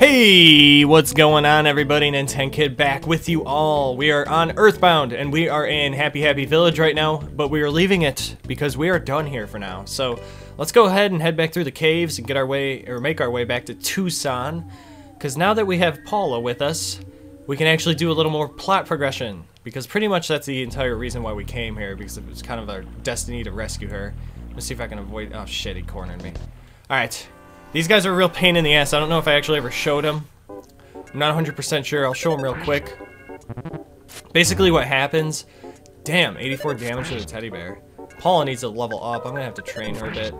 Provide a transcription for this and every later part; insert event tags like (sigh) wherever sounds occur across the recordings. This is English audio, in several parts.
Hey, what's going on everybody? Nintendo Kid back with you all. We are on Earthbound and we are in Happy Happy Village right now, but we are leaving it because we are done here for now. So let's go ahead and head back through the caves and get our way, or make our way back to Twoson. Because now that we have Paula with us, we can actually do a little more plot progression. Because pretty much that's the entire reason why we came here, because it was kind of our destiny to rescue her. Let's see if I can avoid, oh shit, he cornered me. Alright, these guys are a real pain in the ass. I don't know if I actually ever showed them. I'm not 100% sure. I'll show them real quick. Basically what happens... Damn, 84 damage to the teddy bear. Paula needs to level up. I'm gonna have to train her a bit.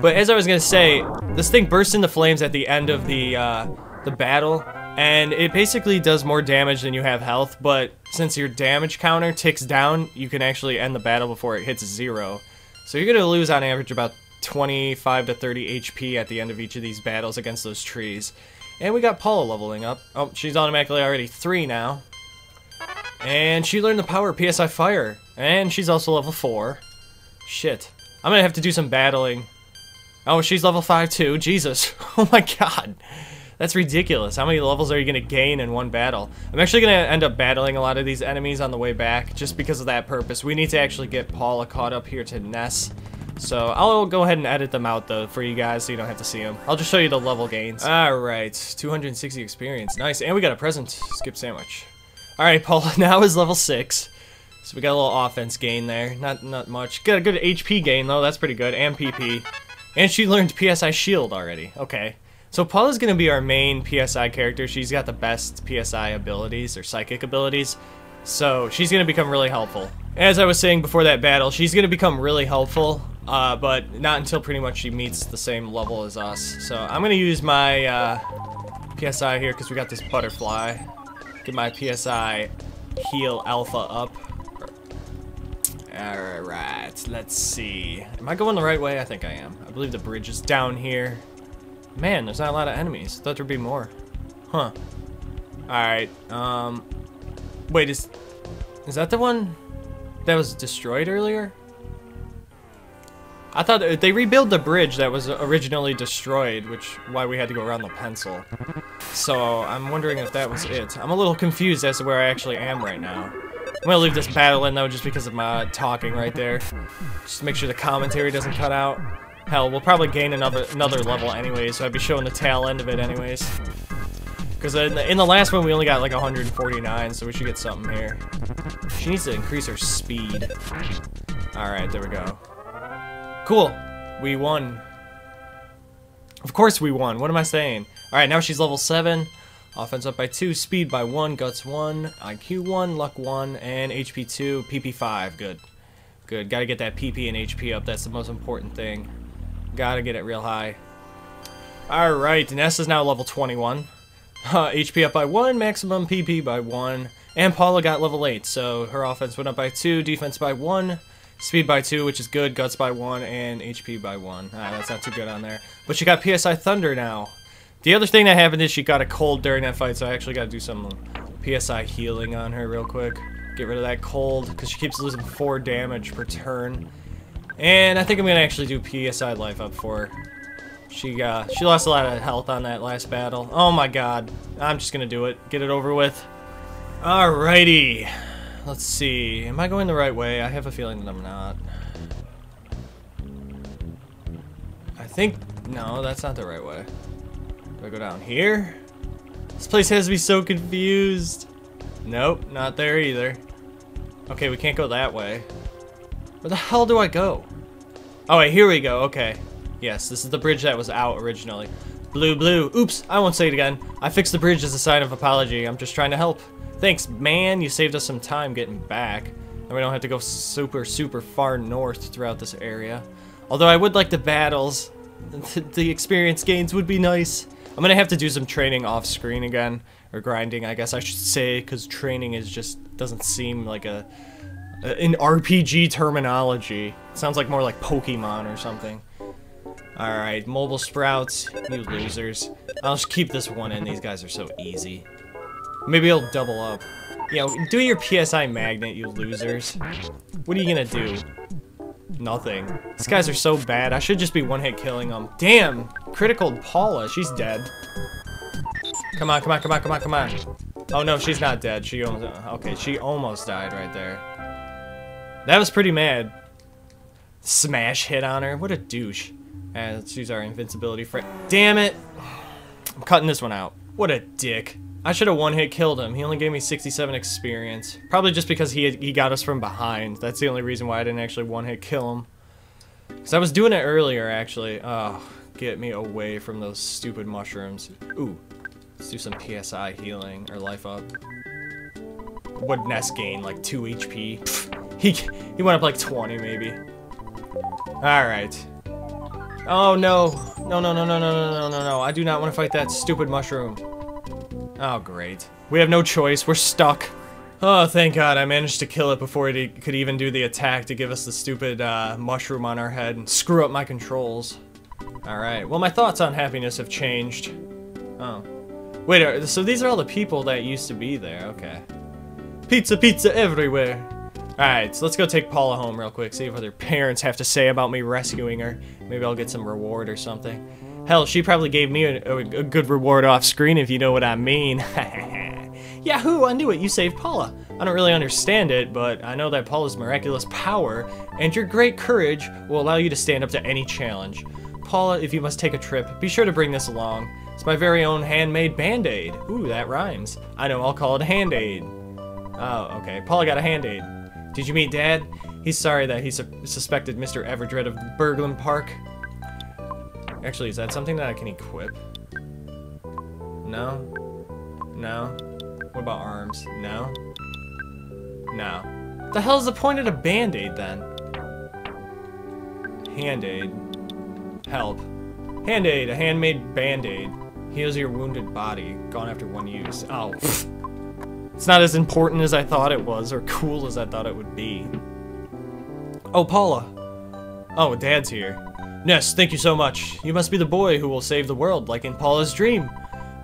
But as I was gonna say, this thing bursts into flames at the end of the, uh, the battle. And it basically does more damage than you have health, but since your damage counter ticks down, you can actually end the battle before it hits zero. So you're gonna lose on average about 25 to 30 HP at the end of each of these battles against those trees. And we got Paula leveling up. Oh, she's automatically already 3 now. And she learned the power of PSI Fire. And she's also level 4. Shit. I'm gonna have to do some battling. Oh, she's level 5 too. Jesus. (laughs) Oh my god. That's ridiculous. How many levels are you to gain in one battle? I'm actually to end up battling a lot of these enemies on the way back, just because of that purpose. We need to actually get Paula caught up here to Ness. So I'll go ahead and edit them out though for you guys so you don't have to see them. I'll just show you the level gains. Alright, 260 experience. Nice. And we got a present. Skip sandwich. Alright, Paula (laughs) now is level 6. So we got a little offense gain there. Not not much. Got a good HP gain though. That's pretty good. And PP. And she learned PSI Shield already. Okay. So Paula's to be our main PSI character. She's got the best PSI abilities or psychic abilities. So she's to become really helpful. As I was saying before that battle, she's to become really helpful uh, but not until pretty much she meets the same level as us. So I'm gonna use my uh, PSI here because we got this butterfly. Get my PSI heal alpha up. Alright, let's see. Am I going the right way? I think I am. I believe the bridge is down here. Man, there's not a lot of enemies. I thought there'd be more. Huh. Alright, um... Wait, is... Is that the one that was destroyed earlier? I thought they rebuilt the bridge that was originally destroyed, which why we had to go around the pencil. So I'm wondering if that was it. I'm a little confused as to where I actually am right now. I'm gonna leave this battle in though, just because of my talking right there. Just to make sure the commentary doesn't cut out. Hell, we'll probably gain another another level anyway, so I'd be showing the tail end of it anyways. Because in the, in the last one we only got like 149, so we should get something here. She needs to increase her speed. Alright, there we go. Cool. We won. Of course we won. What am I saying? Alright, now she's level 7. Offense up by 2, speed by 1, guts 1, IQ 1, luck 1, and HP 2, PP 5. Good. Good. Gotta get that PP and HP up. That's the most important thing. Gotta get it real high. Alright, Ness is now level 21. (laughs) Uh, HP up by 1, maximum PP by 1. And Paula got level 8, so her offense went up by 2, defense by 1, Speed by 2, which is good, Guts by 1, and HP by 1. Ah, that's not too good on there. But she got PSI Thunder now. The other thing that happened is she got a cold during that fight, so I actually got to do some PSI healing on her real quick. Get rid of that cold, because she keeps losing 4 damage per turn. And I think I'm going to actually do PSI life up for her. She, uh, she lost a lot of health on that last battle. Oh my god. I'm just going to do it. Get it over with. Alrighty. Let's see. Am I going the right way? I have a feeling that I'm not. I think... No, that's not the right way. Do I go down here? This place has me so confused. Nope, not there either. Okay, we can't go that way. Where the hell do I go? Oh, wait, here we go. Okay. Yes, this is the bridge that was out originally. Blue, blue. Oops, I won't say it again. I fixed the bridge as a sign of apology. I'm just trying to help. Thanks, man. You saved us some time getting back. And we don't have to go super, super far north throughout this area. Although I would like the battles. (laughs) The experience gains would be nice. I'm gonna have to do some training off screen again. Or grinding, I guess I should say, because training is just doesn't seem like a, an RPG terminology. It sounds like more like Pokemon or something. Alright, mobile sprouts, you losers. I'll just keep this one in, these guys are so easy. Maybe it'll double up. Yeah, do your PSI magnet, you losers. What are you gonna do? Nothing. These guys are so bad. I should just be one-hit killing them. Damn! Critical Paula. She's dead. Come on, come on, come on, come on, come on. Oh no, she's not dead. She almost, okay, she almost died right there. That was pretty mad. Smash hit on her. What a douche. And let's use our invincibility for Damn it. I'm cutting this one out. What a dick. I should have one-hit killed him. He only gave me 67 experience. Probably just because he, he got us from behind. That's the only reason why I didn't actually one-hit kill him. Because I was doing it earlier, actually. Oh, get me away from those stupid mushrooms. Ooh, let's do some PSI healing, or life up. What Ness gain? Like 2 HP? he, he went up like 20, maybe. Alright. Oh, no. No, no, no, no, no, no, no, no, no. I do not want to fight that stupid mushroom. Oh, great. We have no choice. We're stuck. Oh, thank God I managed to kill it before it could even do the attack to give us the stupid uh, mushroom on our head and screw up my controls. Alright, well my thoughts on happiness have changed. Oh. Wait, so these are all the people that used to be there, okay. Pizza, pizza everywhere! Alright, so let's go take Paula home real quick, see what her parents have to say about me rescuing her. Maybe I'll get some reward or something. Hell, she probably gave me a, a, a good reward off screen if you know what I mean. (laughs) Yahoo, I knew it, you saved Paula. I don't really understand it, but I know that Paula's miraculous power and your great courage will allow you to stand up to any challenge. Paula, if you must take a trip, be sure to bring this along. It's my very own handmade band-aid. Ooh, that rhymes. I know, I'll call it hand-aid. Oh, okay. Paula got a hand-aid. Did you meet Dad? He's sorry that he su suspected Mr. Everdred of Burglin Park. Actually, is that something that I can equip? No? No? What about arms? No? No. The hell is the point of a band-aid then? Hand-aid. Help. Hand-aid, a handmade band-aid. Heals your wounded body. Gone after one use. Oh. It's not as important as I thought it was, or cool as I thought it would be. Oh, Paula. Oh, Dad's here. Ness, thank you so much. You must be the boy who will save the world, like in Paula's dream.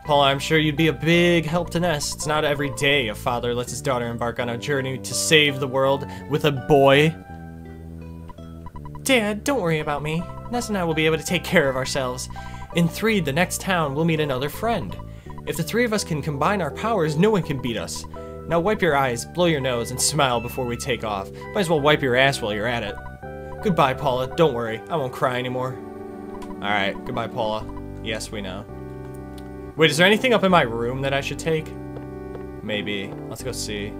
Paula, I'm sure you'd be a big help to Ness. It's not every day a father lets his daughter embark on a journey to save the world with a boy. Dad, don't worry about me. Ness and I will be able to take care of ourselves. In Threed, the next town, we'll meet another friend. If the three of us can combine our powers, no one can beat us. Now wipe your eyes, blow your nose, and smile before we take off. Might as well wipe your ass while you're at it. Goodbye, Paula. Don't worry. I won't cry anymore. Alright, goodbye, Paula. Yes, we know. Wait, is there anything up in my room that I should take? Maybe. Let's go see.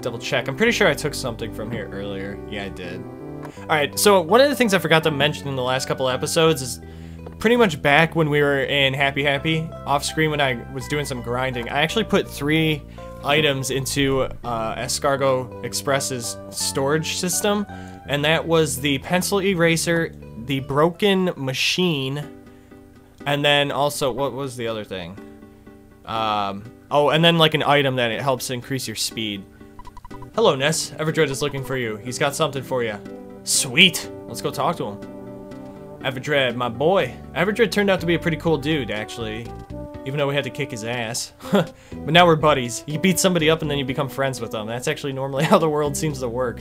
Double check. I'm pretty sure I took something from here earlier. Yeah, I did. Alright, so one of the things I forgot to mention in the last couple episodes is pretty much back when we were in Happy Happy, off screen when I was doing some grinding, I actually put three items into uh, Escargo Express's storage system and that was the pencil eraser, the broken machine, and then also, what was the other thing? Um, oh, and then like an item that it helps increase your speed. Hello, Ness. Everdred is looking for you. He's got something for you. Sweet. Let's go talk to him. Everdred, my boy. Everdred turned out to be a pretty cool dude, actually. Even though we had to kick his ass. (laughs) but now we're buddies. You beat somebody up and then you become friends with them. That's actually normally (laughs) how the world seems to work.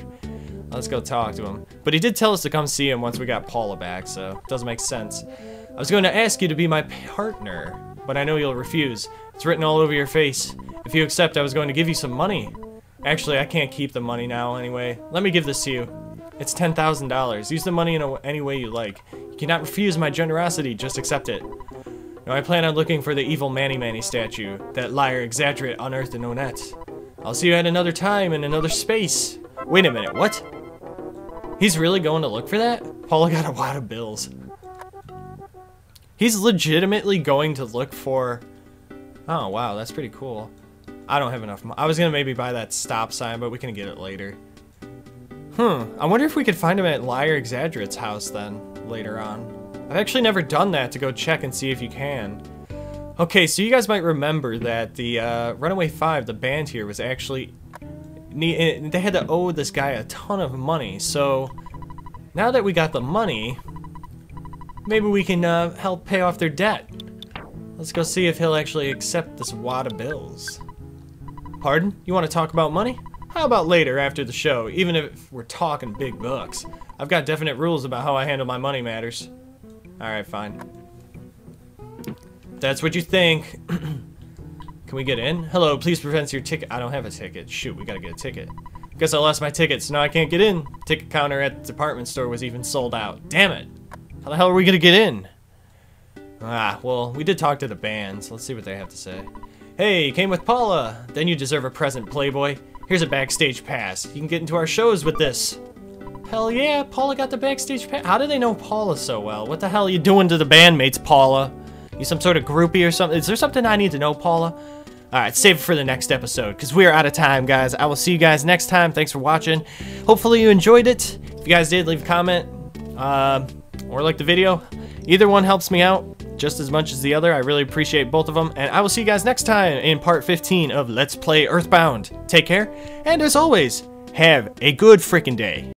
Let's go talk to him. But he did tell us to come see him once we got Paula back, so it doesn't make sense. I was going to ask you to be my partner, but I know you'll refuse. It's written all over your face. If you accept, I was going to give you some money. Actually, I can't keep the money now anyway. Let me give this to you. It's $10,000. Use the money in any way you like. Cannot refuse my generosity, just accept it. Now I plan on looking for the evil Mani Mani statue that Lier X. Agerate unearthed in Onett. I'll see you at another time in another space. Wait a minute, what? He's really going to look for that? Paula got a lot of bills. He's legitimately going to look for... Oh, wow, that's pretty cool. I don't have enough I was going to maybe buy that stop sign, but we can get it later. Hmm, I wonder if we could find him at Lier X. Agerate's house then, later on. I've actually never done that to go check and see if you can. Okay, so you guys might remember that the uh, Runaway 5, the band here, was actually they had to owe this guy a ton of money. So now that we got the money, maybe we can uh, help pay off their debt. Let's go see if he'll actually accept this wad of bills. Pardon? You want to talk about money? How about later after the show, even if we're talking big bucks? I've got definite rules about how I handle my money matters. Alright, fine. That's what you think. (clears throat) Can we get in? Hello, please prevent your ticket. I don't have a ticket. Shoot, we gotta get a ticket. Guess I lost my ticket, so now I can't get in. Ticket counter at the department store was even sold out. Damn it. How the hell are we gonna get in? Ah, well, we did talk to the bands. Let's see what they have to say. Hey, you came with Paula. Then you deserve a present, Playboy. Here's a backstage pass. You can get into our shows with this. Hell yeah, Paula got the backstage pass. How do they know Paula so well? What the hell are you doing to the bandmates, Paula? You some sort of groupie or something? Is there something I need to know, Paula? Alright, save it for the next episode, because we are out of time, guys. I will see you guys next time. Thanks for watching. Hopefully you enjoyed it. If you guys did, leave a comment. Uh, or like the video. Either one helps me out just as much as the other. I really appreciate both of them. And I will see you guys next time in part 15 of Let's Play Earthbound. Take care. And as always, have a good freaking day.